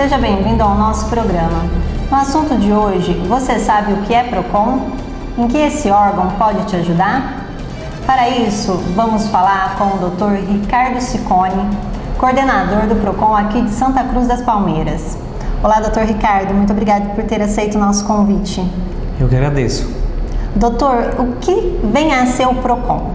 seja bem-vindo ao nosso programa. No assunto de hoje, você sabe o que é PROCON? Em que esse órgão pode te ajudar? Para isso, vamos falar com o Dr. Ricardo Ciccone, coordenador do PROCON aqui de Santa Cruz das Palmeiras. Olá, doutor Ricardo, muito obrigado por ter aceito o nosso convite. Eu que agradeço. Doutor, o que vem a ser o PROCON?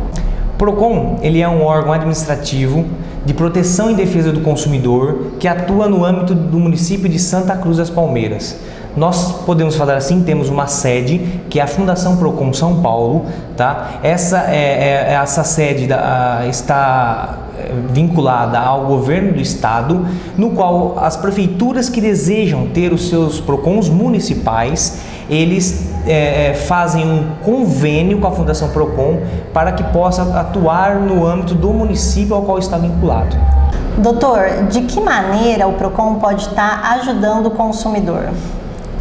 PROCON ele é um órgão administrativo de proteção e defesa do consumidor que atua no âmbito do município de Santa Cruz das Palmeiras. Nós podemos falar assim, temos uma sede que é a Fundação Procon São Paulo, tá? Essa é, é essa sede da, a, está é, vinculada ao governo do estado, no qual as prefeituras que desejam ter os seus Procons municipais, eles é, é fazem um convênio com a Fundação Procon para que possa atuar no âmbito do município ao qual está vinculado. Doutor, de que maneira o Procon pode estar ajudando o consumidor?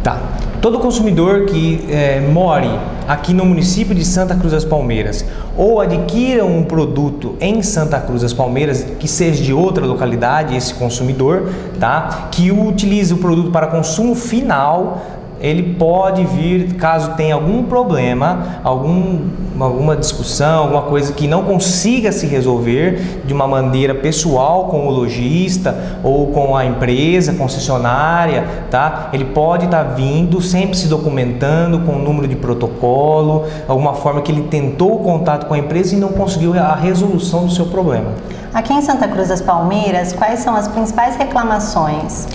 Tá. Todo consumidor que é, more aqui no município de Santa Cruz das Palmeiras ou adquira um produto em Santa Cruz das Palmeiras que seja de outra localidade, esse consumidor, tá? Que utilize o produto para consumo final, ele pode vir, caso tenha algum problema, algum, alguma discussão, alguma coisa que não consiga se resolver de uma maneira pessoal com o lojista ou com a empresa concessionária, tá? Ele pode estar tá vindo, sempre se documentando com o número de protocolo, alguma forma que ele tentou o contato com a empresa e não conseguiu a resolução do seu problema. Aqui em Santa Cruz das Palmeiras, quais são as principais reclamações?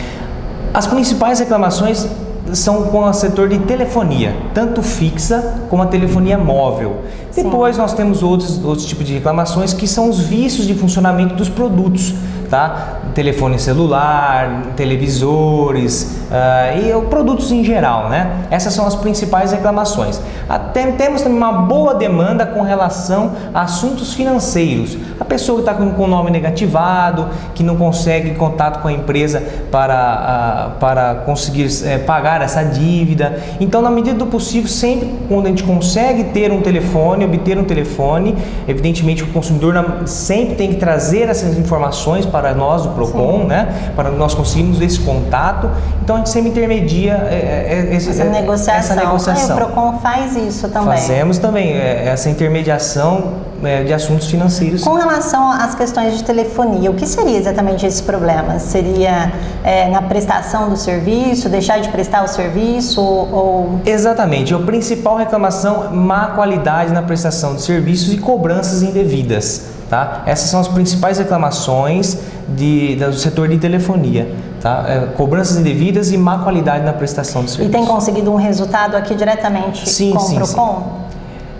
As principais reclamações são com o setor de telefonia, tanto fixa como a telefonia móvel. Sim. Depois nós temos outros, outros tipos de reclamações que são os vícios de funcionamento dos produtos tá? Telefone celular, televisores uh, e produtos em geral, né? Essas são as principais reclamações. Até, temos também uma boa demanda com relação a assuntos financeiros. A pessoa que está com o nome negativado, que não consegue contato com a empresa para, uh, para conseguir uh, pagar essa dívida. Então, na medida do possível, sempre quando a gente consegue ter um telefone, obter um telefone, evidentemente o consumidor sempre tem que trazer essas informações para para nós do PROCON, Sim. né? Para nós conseguirmos esse contato. Então a gente sempre intermedia é, é, esse, essa, negociação. essa negociação. Ah, o PROCON faz isso também. Fazemos também, é, essa intermediação de assuntos financeiros. Com relação às questões de telefonia, o que seria exatamente esse problema? Seria é, na prestação do serviço, deixar de prestar o serviço ou... Exatamente, a principal reclamação má qualidade na prestação de serviços e cobranças indevidas. Tá? Essas são as principais reclamações de, do setor de telefonia. Tá? É, cobranças indevidas e má qualidade na prestação de serviço. E tem conseguido um resultado aqui diretamente sim, com o PROCON?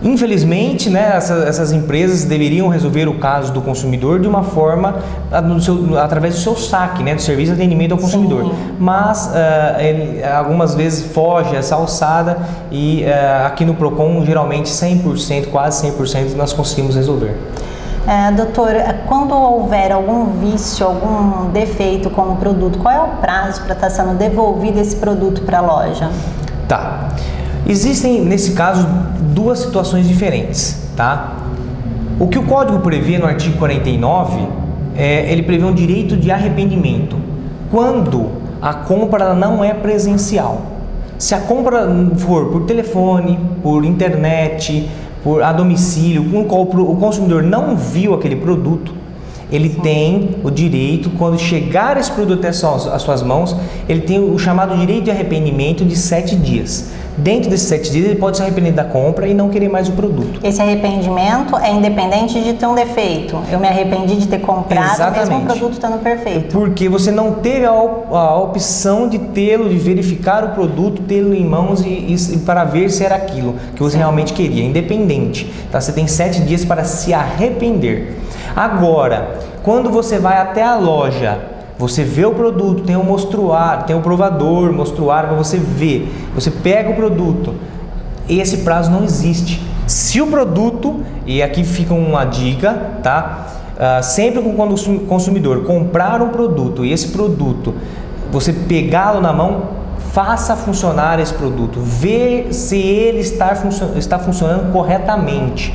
Infelizmente, né, essas, essas, empresas deveriam resolver o caso do consumidor de uma forma seu, através do seu saque, né, do serviço de atendimento ao consumidor. Sim. Mas uh, ele, algumas vezes foge essa alçada e uh, aqui no Procon geralmente 100%, quase 100% nós conseguimos resolver. É, doutor, quando houver algum vício, algum defeito com o produto, qual é o prazo para estar tá sendo devolvido esse produto para a loja? Tá. Existem, nesse caso, duas situações diferentes, tá? O que o código prevê no artigo 49 é ele prevê um direito de arrependimento quando a compra não é presencial. Se a compra for por telefone, por internet, por a domicílio, com o qual o consumidor não viu aquele produto, ele tem o direito, quando chegar esse produto até as suas mãos, ele tem o chamado direito de arrependimento de sete dias. Dentro desses sete dias, ele pode se arrepender da compra e não querer mais o produto. Esse arrependimento é independente de ter um defeito. Eu me arrependi de ter comprado, Exatamente. mesmo o produto estando perfeito. Porque você não teve a, a opção de tê-lo, de verificar o produto, tê-lo em mãos e, e, para ver se era aquilo que você Sim. realmente queria, independente. Tá? Você tem sete dias para se arrepender. Agora, quando você vai até a loja você vê o produto, tem o um mostruário, tem o um provador, mostruário para você ver. Você pega o produto. Esse prazo não existe. Se o produto, e aqui fica uma dica, tá? Uh, sempre com o consumidor comprar um produto e esse produto você pegá-lo na mão, faça funcionar esse produto, vê se ele está, está funcionando corretamente.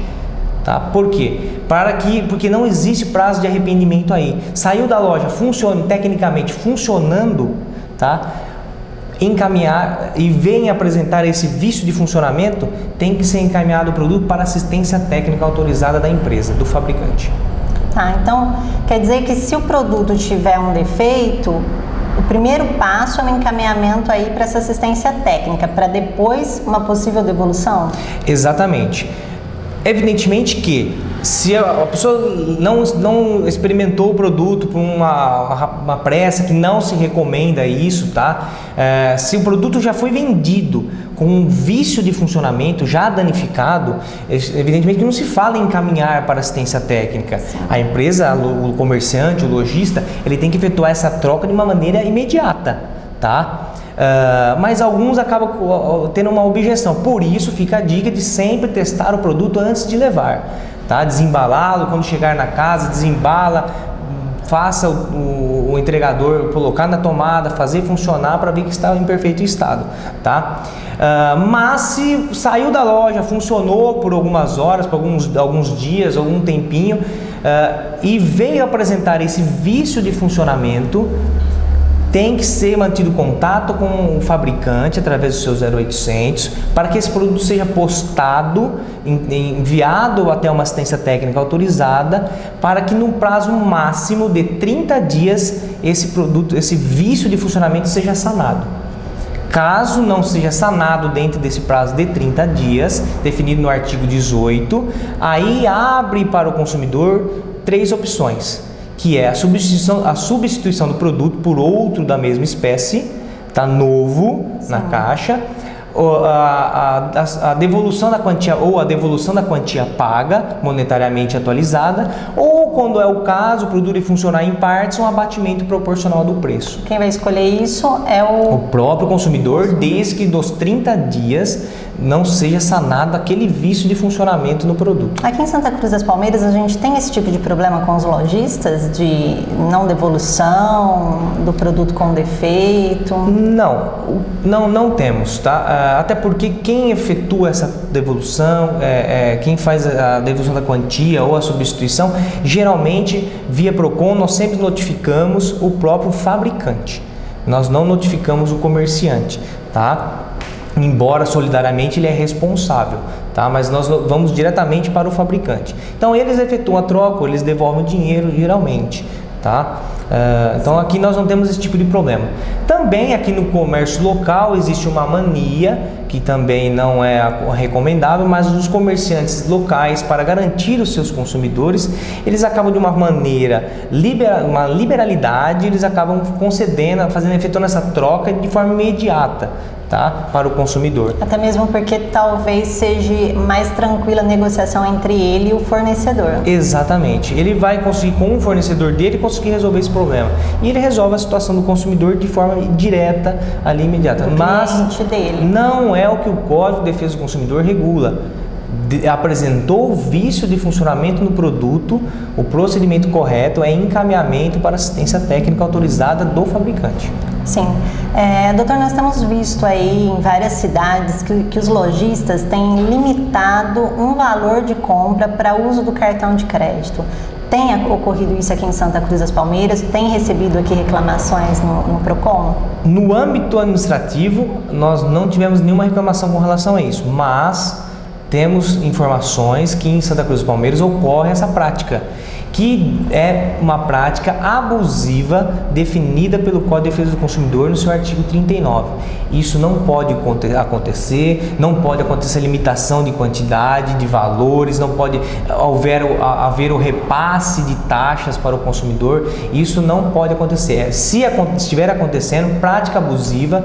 Tá? Por quê? Para que, porque não existe prazo de arrependimento aí. Saiu da loja, funciona tecnicamente funcionando, tá? encaminhar e vem apresentar esse vício de funcionamento, tem que ser encaminhado o produto para assistência técnica autorizada da empresa, do fabricante. Tá, então quer dizer que se o produto tiver um defeito, o primeiro passo é o encaminhamento aí para essa assistência técnica, para depois uma possível devolução? Exatamente. Evidentemente que se a pessoa não, não experimentou o produto por uma, uma pressa que não se recomenda isso, tá? É, se o produto já foi vendido com um vício de funcionamento já danificado, evidentemente que não se fala em encaminhar para assistência técnica. Sim. A empresa, o comerciante, o lojista, ele tem que efetuar essa troca de uma maneira imediata, tá? Uh, mas alguns acabam tendo uma objeção. Por isso fica a dica de sempre testar o produto antes de levar tá? Desembalá-lo, quando chegar na casa, desembala, faça o, o, o, entregador colocar na tomada, fazer funcionar para ver que está em perfeito estado, tá? Uh, mas se saiu da loja, funcionou por algumas horas, por alguns, alguns dias, algum tempinho, uh, e veio apresentar esse vício de funcionamento, tem que ser mantido contato com o fabricante através do seu 0800 para que esse produto seja postado, enviado até uma assistência técnica autorizada, para que no prazo máximo de 30 dias esse produto, esse vício de funcionamento seja sanado. Caso não seja sanado dentro desse prazo de 30 dias, definido no artigo 18, aí abre para o consumidor três opções que é a substituição, a substituição do produto por outro da mesma espécie, tá novo Sim. na caixa, a, a, a, devolução da quantia ou a devolução da quantia paga, monetariamente atualizada, ou quando é o caso, o produto funcionar em partes, um abatimento proporcional do preço. Quem vai escolher isso é o, o próprio consumidor, desde que dos 30 dias não seja sanado aquele vício de funcionamento no produto. Aqui em Santa Cruz das Palmeiras a gente tem esse tipo de problema com os lojistas de não devolução do produto com defeito? Não, não, não temos, tá? Ah, até porque quem efetua essa devolução, é, é, quem faz a devolução da quantia ou a substituição, geralmente via Procon nós sempre notificamos o próprio fabricante. Nós não notificamos o comerciante, tá? Embora solidariamente ele é responsável, tá? Mas nós vamos diretamente para o fabricante. Então eles efetuam a troca, eles devolvem o dinheiro geralmente, tá? Uh, então aqui nós não temos esse tipo de problema. Também aqui no comércio local existe uma mania que também não é recomendável, mas os comerciantes locais para garantir os seus consumidores, eles acabam de uma maneira libera, uma liberalidade, eles acabam concedendo, fazendo efetuando essa troca de forma imediata tá? para o consumidor. Até mesmo porque talvez seja mais tranquila a negociação entre ele e o fornecedor. Exatamente. Ele vai conseguir, com o fornecedor dele, conseguir resolver esse problema. E ele resolve a situação do consumidor de forma direta, ali imediata. Do Mas dele. não é o que o Código de Defesa do Consumidor regula apresentou o vício de funcionamento no produto, o procedimento correto é encaminhamento para assistência técnica autorizada do fabricante. Sim. É, doutor, nós temos visto aí em várias cidades que, que os lojistas têm limitado um valor de compra para uso do cartão de crédito. Tem ocorrido isso aqui em Santa Cruz das Palmeiras? Tem recebido aqui reclamações no, no PROCON? No âmbito administrativo, nós não tivemos nenhuma reclamação com relação a isso, mas temos informações que em Santa Cruz dos Palmeiras ocorre essa prática, que é uma prática abusiva definida pelo Código de Defesa do Consumidor no seu artigo 39. Isso não pode acontecer, não pode acontecer estimação de quantidade, de valores, não pode haver, haver o repasse de taxas para o consumidor, isso não pode acontecer. Se estiver acontecendo, prática abusiva,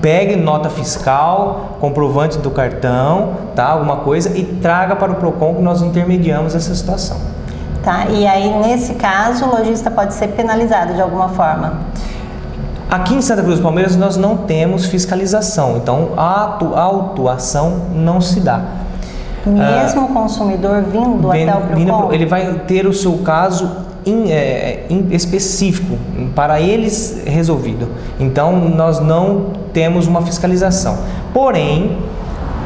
pegue nota fiscal, comprovante do cartão, tá? Alguma coisa e traga para o Procon que nós intermediamos essa situação. Tá? E aí nesse caso o lojista pode ser penalizado de alguma forma. Aqui em Santa Cruz dos Palmeiras nós não temos fiscalização, então a autuação não se dá. Mesmo o consumidor vindo até o Procon? Ele vai ter o seu caso in, é, in específico para eles resolvido. Então nós não temos uma fiscalização. Porém,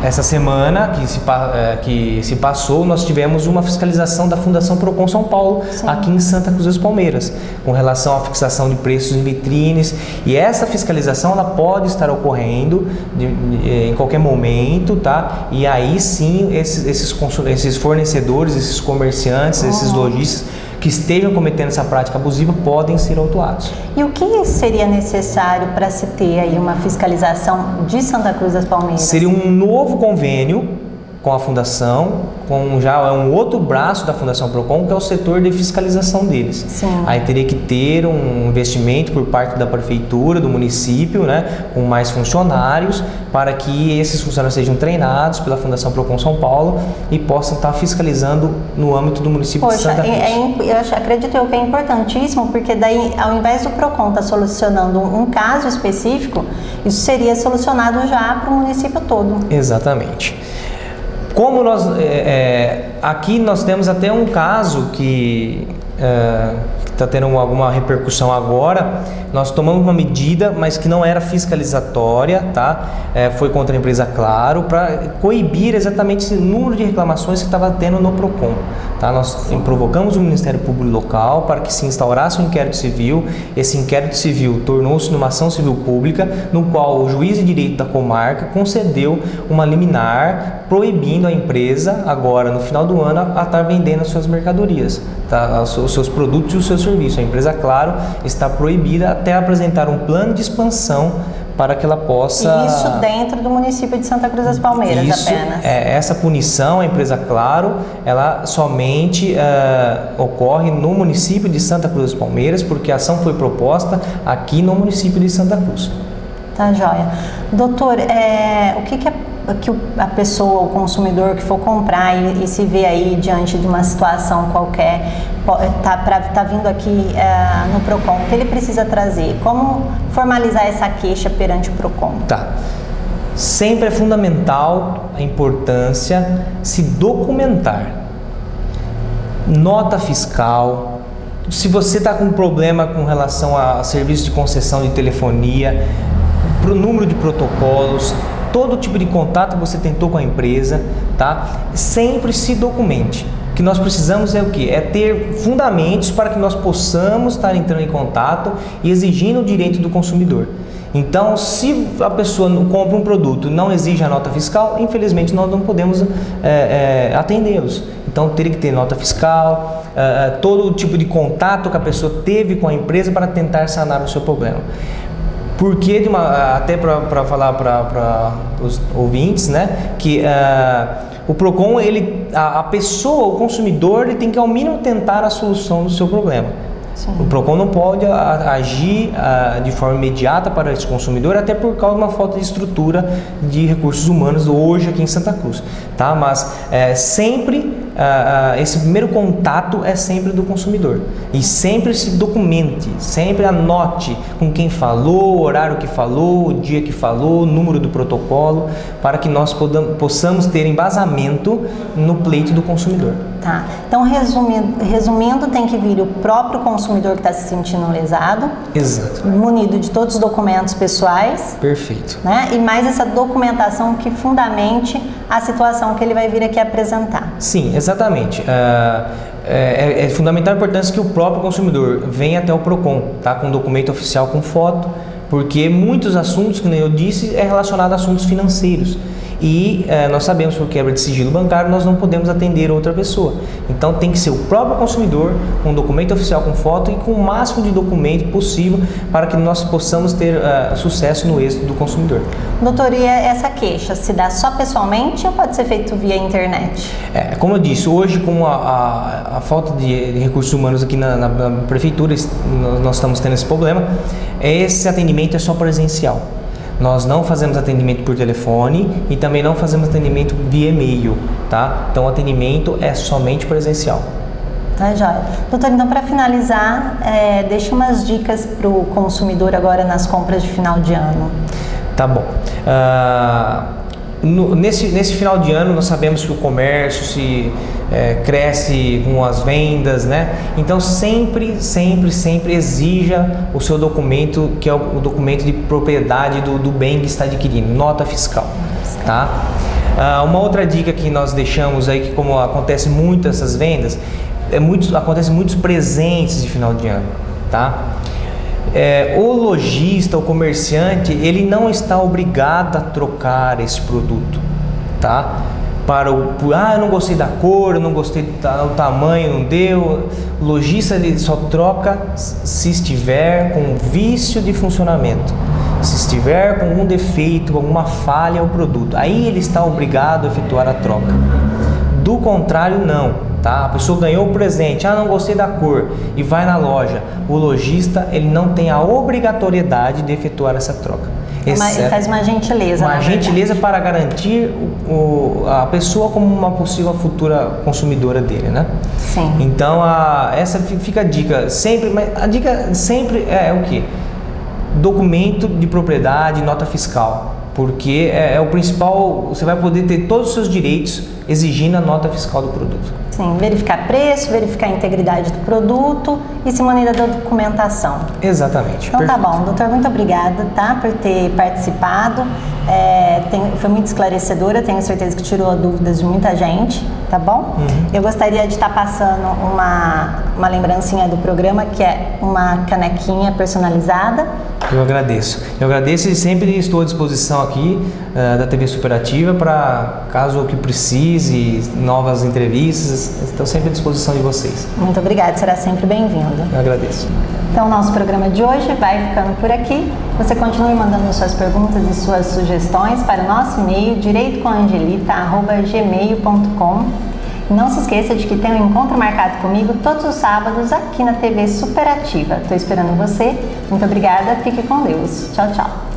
essa semana que se, eh, que se passou, nós tivemos uma fiscalização da Fundação Procon São Paulo, Sim. aqui em Santa Cruz das Palmeiras, com relação à fixação de preços em vitrines. E essa fiscalização ela pode estar ocorrendo de, de, eh, em qualquer momento, tá? E aí sim esses, esses, esses fornecedores, esses comerciantes, uhum. esses lojistas que estejam cometendo essa prática abusiva podem ser autuados. E o que seria necessário para se ter aí uma fiscalização de Santa Cruz das Palmeiras? Seria um novo convênio com a fundação, com já é um outro braço da Fundação Procon, que é o setor de fiscalização deles. Sim. Aí teria que ter um investimento por parte da prefeitura, do município, né, com mais funcionários, para que esses funcionários sejam treinados pela Fundação Procon São Paulo e possam estar fiscalizando no âmbito do município Poxa, de Santa Cruz. É, é, eu acredito eu que é importantíssimo, porque daí, ao invés do Procon estar tá solucionando um caso específico, isso seria solucionado já para o município todo. Exatamente. Como nós é, é, aqui nós temos até um caso que é, está tendo alguma repercussão agora. Nós tomamos uma medida, mas que não era fiscalizatória, tá? É, foi contra a empresa Claro para coibir exatamente esse número de reclamações que estava tendo no Procon. Tá? Nós provocamos o Ministério Público Local para que se instaurasse um inquérito civil. Esse inquérito civil tornou-se numa ação civil pública, no qual o juiz de direito da comarca concedeu uma liminar proibindo a empresa, agora no final do ano, a estar vendendo as suas mercadorias, tá? os seus produtos e os seus serviços. A empresa, claro, está proibida até apresentar um plano de expansão para que ela possa. Isso dentro do município de Santa Cruz das Palmeiras Isso, apenas. É, essa punição, a empresa Claro, ela somente uh, ocorre no município de Santa Cruz das Palmeiras, porque a ação foi proposta aqui no município de Santa Cruz. Tá joia. Doutor, é, o que, que, é, que a pessoa, o consumidor que for comprar e, e, se vê aí diante de uma situação qualquer, tá, pra, tá vindo aqui é, no PROCON, o que ele precisa trazer? Como formalizar essa queixa perante o PROCON? Tá. Sempre é fundamental a importância se documentar. Nota fiscal, se você está com problema com relação a serviço de concessão de telefonia, para o número de protocolos, todo tipo de contato que você tentou com a empresa, tá? Sempre se documente. O que nós precisamos é o que? É ter fundamentos para que nós possamos estar entrando em contato e exigindo o direito do consumidor. Então, se a pessoa compra um produto e não exige a nota fiscal, infelizmente nós não podemos é, é, atendê-los. Então, teria que ter nota fiscal, é, todo tipo de contato que a pessoa teve com a empresa para tentar sanar o seu problema. Porque, de uma, até para falar para os ouvintes, né, que uh, o PROCON, ele, a, a, pessoa, o consumidor, ele tem que ao mínimo tentar a solução do seu problema. Sim. O PROCON não pode agir uh, de forma imediata para esse consumidor, até por causa de uma falta de estrutura de recursos humanos hoje aqui em Santa Cruz. Tá? Mas é, sempre uh, uh, esse primeiro contato é sempre do consumidor. E sempre se documente, sempre anote com quem falou, o horário que falou, o dia que falou, o número do protocolo, para que nós possamos ter embasamento no pleito do consumidor. Tá. Então, resumindo, resumindo, tem que vir o próprio consumidor que está se sentindo lesado. Exato. Munido de todos os documentos pessoais. Perfeito. Né? E mais essa documentação que fundamente a situação que ele vai vir aqui apresentar. Sim, exatamente. Uh, é, é, fundamental a importância que o próprio consumidor venha até o PROCON, tá? com documento oficial com foto, porque muitos assuntos, que eu disse, é relacionado a assuntos financeiros e é, nós sabemos que por quebra de sigilo bancário nós não podemos atender outra pessoa. Então tem que ser o próprio consumidor com um documento oficial com foto e com o máximo de documento possível para que nós possamos ter uh, sucesso no êxito do consumidor. Doutor, e essa queixa se dá só pessoalmente ou pode ser feito via internet? É, como eu disse, hoje com a, a, a falta de, de, recursos humanos aqui na, na, na prefeitura, nós, nós estamos tendo esse problema, esse atendimento é só presencial. Nós não fazemos atendimento por telefone e também não fazemos atendimento via e-mail, tá? Então o atendimento é somente presencial. Tá, joia. Doutor, então para finalizar, é, deixa umas dicas para o consumidor agora nas compras de final de ano. Tá bom. Uh no, nesse, nesse final de ano nós sabemos que o comércio se é, cresce com as vendas, né? Então sempre, sempre, sempre exija o seu documento, que é o, o documento de propriedade do, do bem que está adquirindo, nota fiscal, tá? Ah, uma outra dica que nós deixamos aí, que como acontece muito essas vendas, é muito, acontece muitos presentes de final de ano, tá? É, o lojista, o comerciante, ele não está obrigado a trocar esse produto, tá? Para o, ah, eu não gostei da cor, eu não gostei do tamanho, não deu. O lojista ele só troca se estiver com vício de funcionamento. Se estiver com algum defeito, alguma falha ao produto, aí ele está obrigado a efetuar a troca. Do contrário, não. Tá? A pessoa ganhou o presente, ah, não gostei da cor e vai na loja. O lojista ele não tem a obrigatoriedade de efetuar essa troca. Ele faz uma gentileza. Uma gentileza para garantir o, o, a pessoa como uma possível futura consumidora dele, né? Sim. Então a, essa fica a dica sempre, mas a dica sempre é, é o que? documento de propriedade, nota fiscal, porque é, é, o principal, você vai poder ter todos os seus direitos exigindo a nota fiscal do produto. Sim, verificar preço, verificar a integridade do produto e se maneira da documentação. Exatamente. Então perfeito. tá bom, doutor, muito obrigada tá, por ter participado. É, tem, foi muito esclarecedora, tenho certeza que tirou dúvidas de muita gente, tá bom? Uhum. Eu gostaria de estar tá passando uma, uma lembrancinha do programa, que é uma canequinha personalizada. Eu agradeço. Eu agradeço e sempre estou à disposição aqui uh, da TV Superativa para caso o que precise, novas entrevistas, estou sempre à disposição de vocês. Muito obrigada, será sempre bem-vindo. Eu agradeço. Então, nosso programa de hoje vai ficando por aqui. Você continue mandando suas perguntas e suas sugestões para o nosso e-mail direitocomangelita.gmail.com Não se esqueça de que tem um encontro marcado comigo todos os sábados aqui na TV Superativa. Estou esperando você. Muito obrigada, fique com Deus. Tchau, tchau.